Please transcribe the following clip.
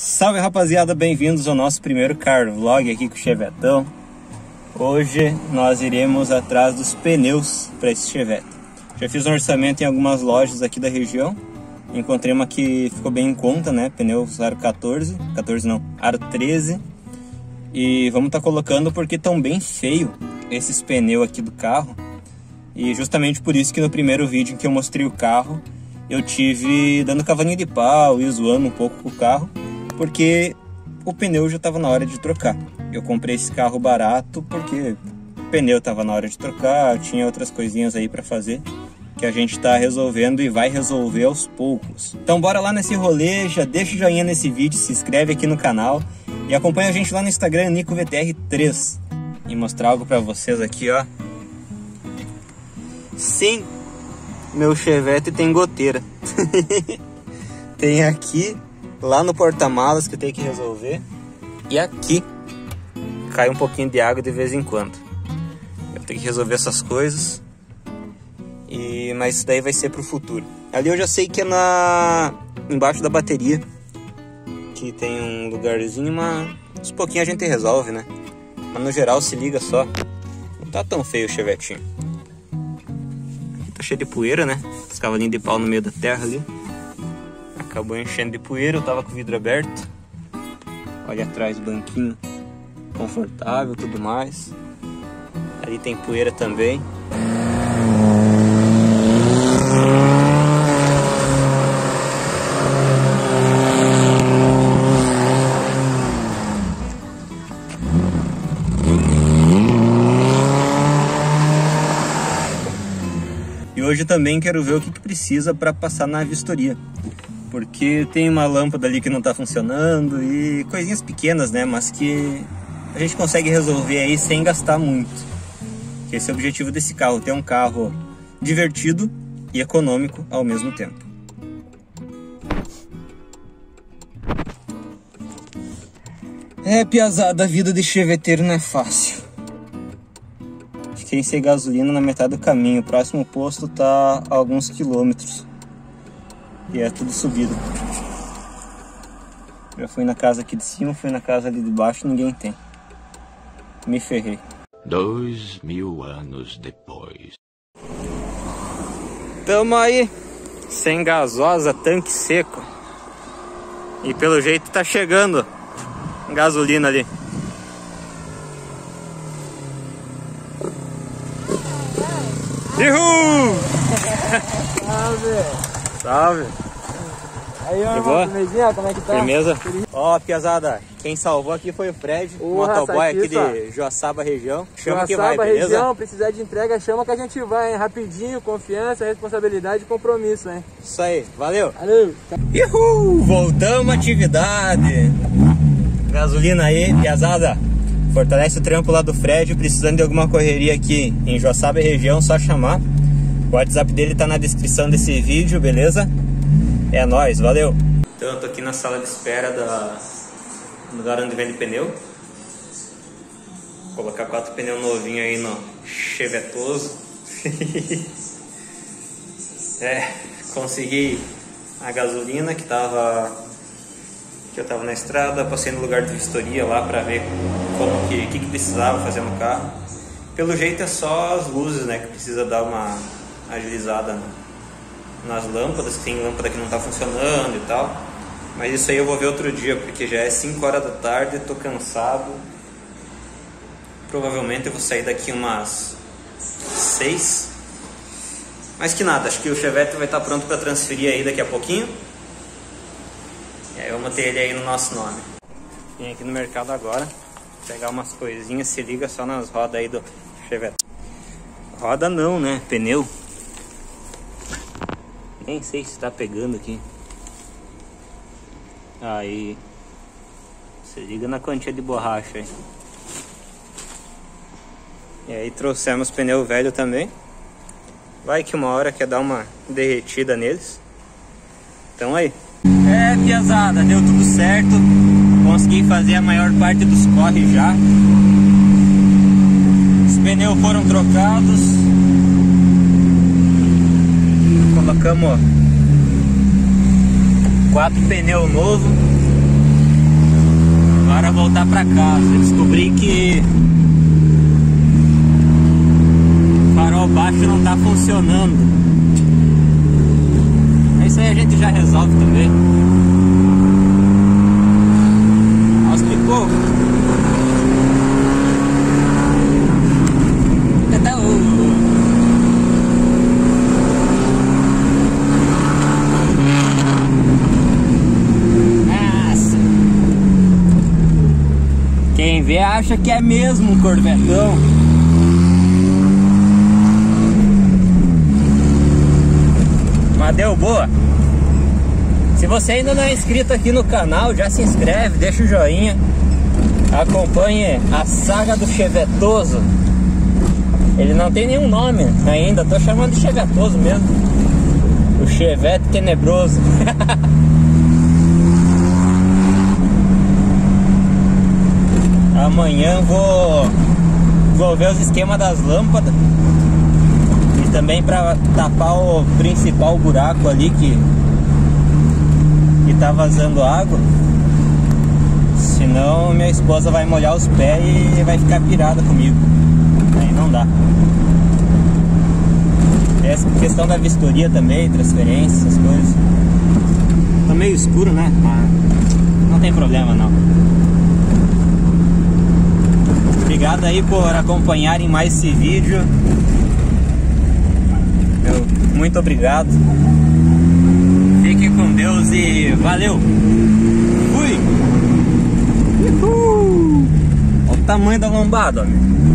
Salve rapaziada, bem-vindos ao nosso primeiro car vlog aqui com o Chevetão. Hoje nós iremos atrás dos pneus para esse Chevette. Já fiz um orçamento em algumas lojas aqui da região. Encontrei uma que ficou bem em conta, né? Pneus aro 14, 14 não, aro 13. E vamos estar tá colocando porque estão bem feio esses pneus aqui do carro. E justamente por isso que no primeiro vídeo em que eu mostrei o carro, eu tive dando cavalinho de pau e zoando um pouco com o carro porque o pneu já estava na hora de trocar. Eu comprei esse carro barato porque o pneu estava na hora de trocar, tinha outras coisinhas aí para fazer que a gente está resolvendo e vai resolver aos poucos. Então bora lá nesse rolê, já deixa o joinha nesse vídeo, se inscreve aqui no canal e acompanha a gente lá no Instagram NicoVTR3 e mostrar algo para vocês aqui, ó. Sim, meu Chevette tem goteira. tem aqui lá no porta-malas que tenho que resolver. E aqui cai um pouquinho de água de vez em quando. Eu tenho que resolver essas coisas. E mas isso daí vai ser pro futuro. Ali eu já sei que é na embaixo da bateria que tem um lugarzinho, mas uns pouquinho a gente resolve, né? Mas no geral se liga só. Não tá tão feio o chevetinho. Aqui tá cheio de poeira, né? Os cavalinhos de pau no meio da terra ali acabou enchendo de poeira, eu tava com o vidro aberto. Olha atrás banquinho confortável, tudo mais. Ali tem poeira também. E hoje também quero ver o que, que precisa para passar na vistoria porque tem uma lâmpada ali que não está funcionando e coisinhas pequenas, né? Mas que a gente consegue resolver aí sem gastar muito. Esse é o objetivo desse carro, ter um carro divertido e econômico ao mesmo tempo. É, piazada, a vida de cheveteiro não é fácil. Fiquei sem gasolina na metade do caminho. O próximo posto tá a alguns quilômetros. E é tudo subido. Já fui na casa aqui de cima, fui na casa ali de baixo, ninguém tem. Me ferrei. Dois mil anos depois. Tamo aí, sem gasosa, tanque seco. E pelo jeito tá chegando gasolina ali. Uhul! Salve! Aí, ó, firmezinha, como é que tá? Firmeza? Ó, oh, piazada, quem salvou aqui foi o Fred, o motoboy aqui de Joaçaba região. Chama Joaçaba, que vai, beleza? região, precisar de entrega, chama que a gente vai, hein? Rapidinho, confiança, responsabilidade e compromisso, hein? Isso aí, valeu! Valeu! Uhul! Voltamos à atividade! Gasolina aí, piazada! Fortalece o trampo lá do Fred, precisando de alguma correria aqui em Joaçaba região, só chamar. O WhatsApp dele tá na descrição desse vídeo, beleza? É nóis, valeu! Então eu tô aqui na sala de espera da do lugar onde vende pneu. Vou colocar quatro pneus novinhos aí no chevetoso. é, consegui a gasolina que tava que eu tava na estrada, passei no lugar de vistoria lá para ver como que, que que precisava fazer no carro. Pelo jeito é só as luzes, né, que precisa dar uma agilizada nas lâmpadas, que tem lâmpada que não está funcionando e tal. Mas isso aí eu vou ver outro dia, porque já é 5 horas da tarde, estou cansado. Provavelmente eu vou sair daqui umas 6. Mas que nada, acho que o Chevette vai estar pronto para transferir aí daqui a pouquinho. E aí vamos ter ele aí no nosso nome. Vim aqui no mercado agora, pegar umas coisinhas, se liga só nas rodas aí do Chevette. Roda não, né? Pneu. Nem sei se está pegando aqui. Aí. Se liga na quantia de borracha aí. E aí trouxemos pneu velho também. Vai que uma hora quer dar uma derretida neles. Então aí. É, piazada, deu tudo certo. Consegui fazer a maior parte dos corres já. Os pneus foram trocados. Colocamos quatro pneus novos voltar pra casa. Descobri que o farol baixo não tá funcionando. Isso aí a gente já resolve também. Aos que pouco. Até o Nossa. Quem vê acha que é mesmo um corvetão. Mas deu boa. Se você ainda não é inscrito aqui no canal, já se inscreve, deixa o joinha. Acompanhe a saga do Chevetoso. Ele não tem nenhum nome ainda, tô chamando de Chevetoso mesmo. O Chevette Tenebroso. Amanhã vou, vou ver os esquemas das lâmpadas. E também para tapar o principal buraco ali que, que tá vazando água. Senão minha esposa vai molhar os pés e vai ficar pirada comigo. Aí não dá. Essa questão da vistoria também, transferência, essas coisas. Tá meio escuro, né? Mas não tem problema não. Obrigado aí por acompanharem mais esse vídeo. Meu, muito obrigado. Fiquem com Deus e valeu! Fui! Uhul! Olha o tamanho da lombada, ó.